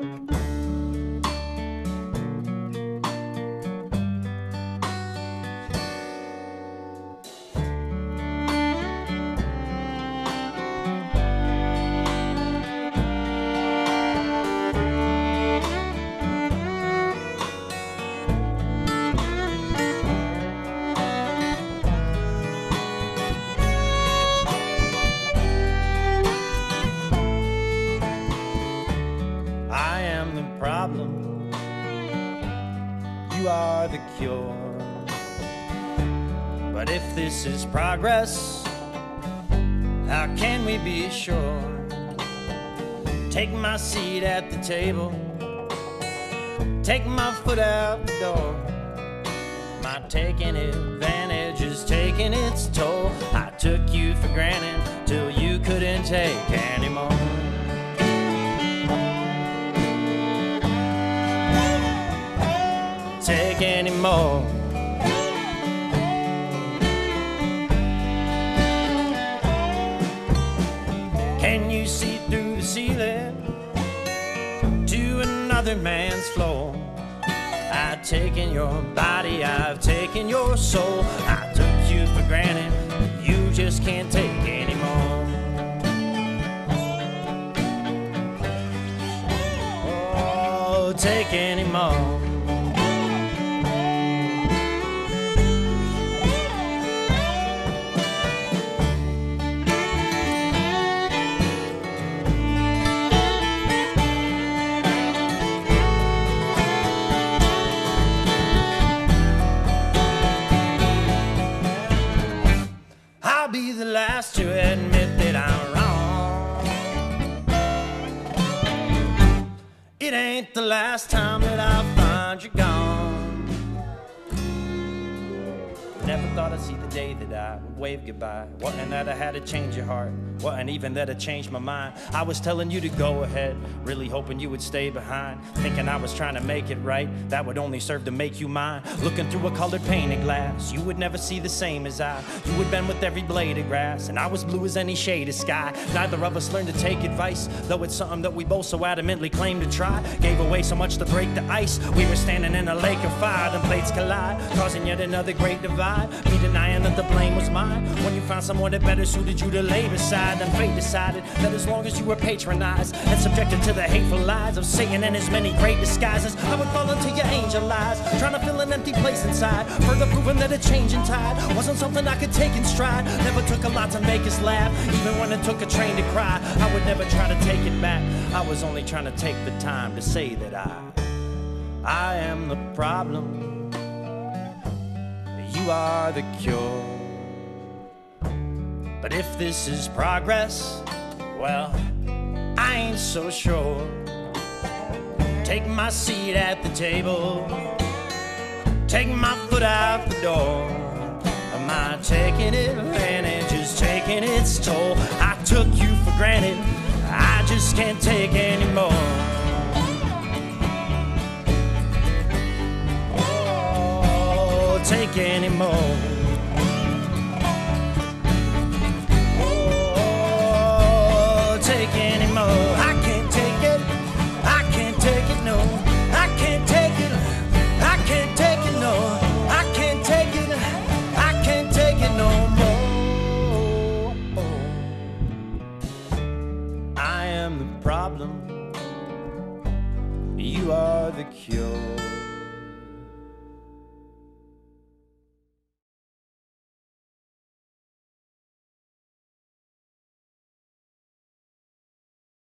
I problem. You are the cure. But if this is progress, how can we be sure? Take my seat at the table. Take my foot out the door. My taking advantage is taking its toll. I took you for granted till you couldn't take anymore. Take anymore. Can you see through the ceiling to another man's floor? I've taken your body, I've taken your soul. I took you for granted, you just can't take anymore. Oh, take anymore. It ain't the last time that I'll find you gone. Never thought I'd see the day that I would wave goodbye. Wasn't that I had to change your heart. Wasn't even that I changed my mind. I was telling you to go ahead, really hoping you would stay behind. Thinking I was trying to make it right, that would only serve to make you mine. Looking through a colored painted glass, you would never see the same as I. You would bend with every blade of grass, and I was blue as any shade of sky. Neither of us learned to take advice, though it's something that we both so adamantly claim to try. Gave away so much to break the ice. We were standing in a lake of fire, the blades collide, causing yet another great divide. Me denying that the blame was mine. When you found someone that better suited you to lay beside, then fate decided that as long as you were patronized and subjected to the hateful lies of Satan and his many great disguises, I would fall into your angel eyes, trying to fill an empty place inside. Further proving that a changing tide wasn't something I could take in stride. Never took a lot to make us laugh, even when it took a train to cry. I would never try to take it back. I was only trying to take the time to say that I, I am the problem. Are the cure. But if this is progress, well, I ain't so sure. Take my seat at the table, take my foot out the door. Am I taking advantage? Is taking its toll? I took you for granted, I just can't take anymore. Take anymore. Oh, take anymore. I can't take it. I can't take it. No, I can't take it. I can't take it. No, I can't take it. I can't take it no more. I am the problem. You are the cure.